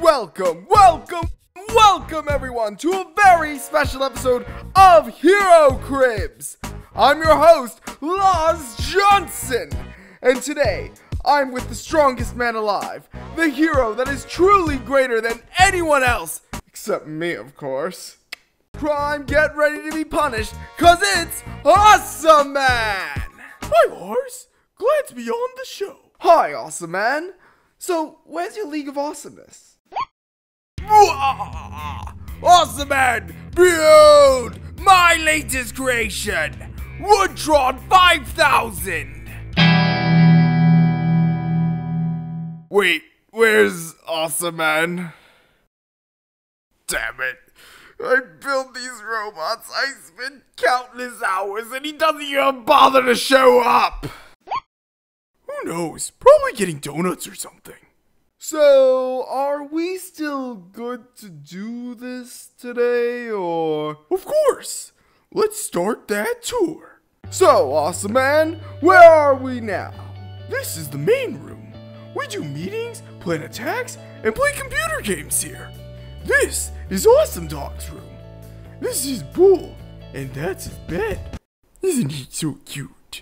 Welcome, welcome, welcome everyone to a very special episode of Hero Cribs. I'm your host, Laz Johnson, and today I'm with the strongest man alive, the hero that is truly greater than anyone else, except me, of course. Crime, get ready to be punished, cause it's Awesome Man! Hi, Lars. Glad to be on the show. Hi, Awesome Man. So, where's your League of Awesomeness? Awesome man, behold my latest creation, Woodtron 5000. Wait, where's Awesome Man? Damn it. I built these robots. I spent countless hours and he doesn't even bother to show up. Knows? Probably getting donuts or something. So, are we still good to do this today, or? Of course. Let's start that tour. So, Awesome Man, where are we now? This is the main room. We do meetings, plan attacks, and play computer games here. This is Awesome Dog's room. This is Bull, and that's his bed. Isn't he so cute?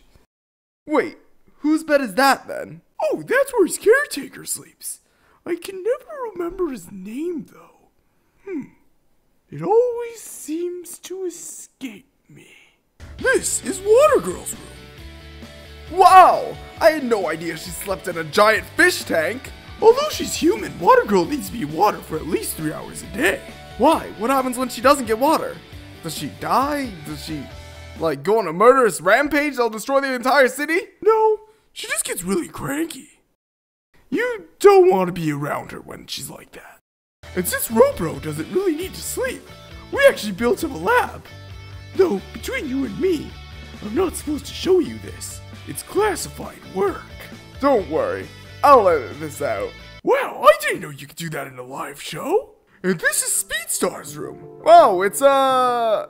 Wait, whose bed is that then? Oh, that's where his caretaker sleeps. I can never remember his name, though. Hmm. It always seems to escape me. This is Water Girl's room. Wow! I had no idea she slept in a giant fish tank! Although she's human, Water Girl needs to be water for at least three hours a day. Why? What happens when she doesn't get water? Does she die? Does she, like, go on a murderous rampage that'll destroy the entire city? No, gets really cranky. You don't want to be around her when she's like that. And since Robro doesn't really need to sleep, we actually built him a lab. Though, between you and me, I'm not supposed to show you this. It's classified work. Don't worry, I'll edit this out. Wow, I didn't know you could do that in a live show. And this is Speedstar's room. Whoa, it's, uh...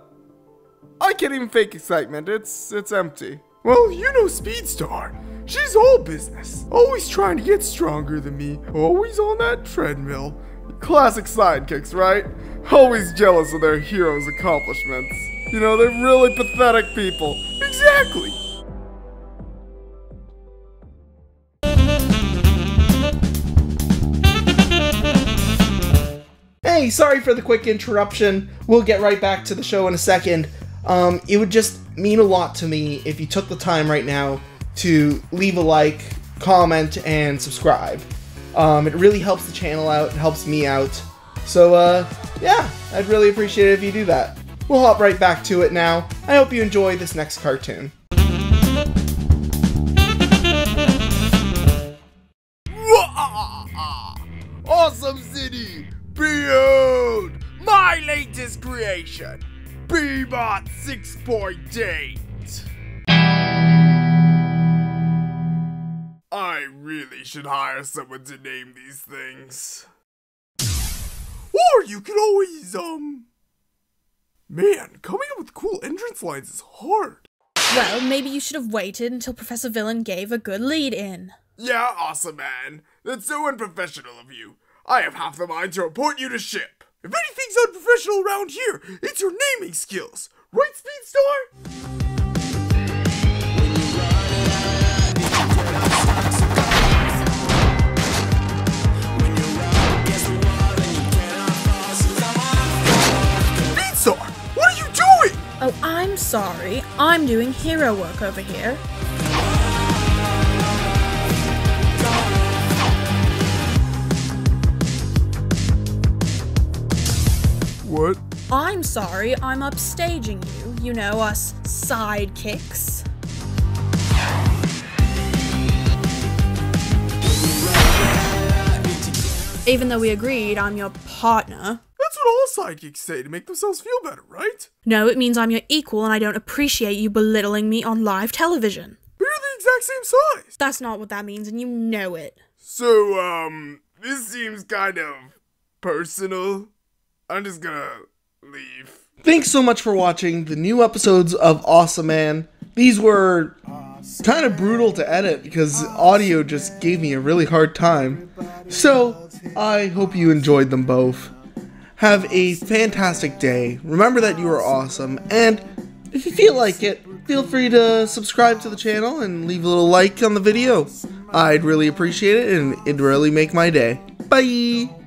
I can't even fake excitement, it's, it's empty. Well, you know Speedstar. She's all business. Always trying to get stronger than me. Always on that treadmill. Classic sidekicks, right? Always jealous of their heroes' accomplishments. You know, they're really pathetic people. Exactly. Hey, sorry for the quick interruption. We'll get right back to the show in a second. Um, it would just mean a lot to me if you took the time right now to leave a like, comment, and subscribe. Um, it really helps the channel out, it helps me out. So, uh, yeah, I'd really appreciate it if you do that. We'll hop right back to it now. I hope you enjoy this next cartoon. Awesome City! Behold! My latest creation! Bebot 6.8! Really should hire someone to name these things. Or you could always, um... Man, coming up with cool entrance lines is hard. Well, maybe you should have waited until Professor Villain gave a good lead in. Yeah, awesome, man. That's so unprofessional of you. I have half the mind to report you to ship. If anything's unprofessional around here, it's your naming skills. Right, Speedstar? Sorry. I'm doing hero work over here. What? I'm sorry, I'm upstaging you. You know, us sidekicks. Even though we agreed I'm your partner. That's what all sidekicks say to make themselves feel better, right? No, it means I'm your equal and I don't appreciate you belittling me on live television. We're the exact same size. That's not what that means, and you know it. So, um, this seems kind of personal. I'm just gonna leave. Thanks so much for watching the new episodes of Awesome Man. These were kind of brutal to edit because audio just gave me a really hard time. So, I hope you enjoyed them both. Have a fantastic day. Remember that you are awesome. And if you feel like it, feel free to subscribe to the channel and leave a little like on the video. I'd really appreciate it and it'd really make my day. Bye!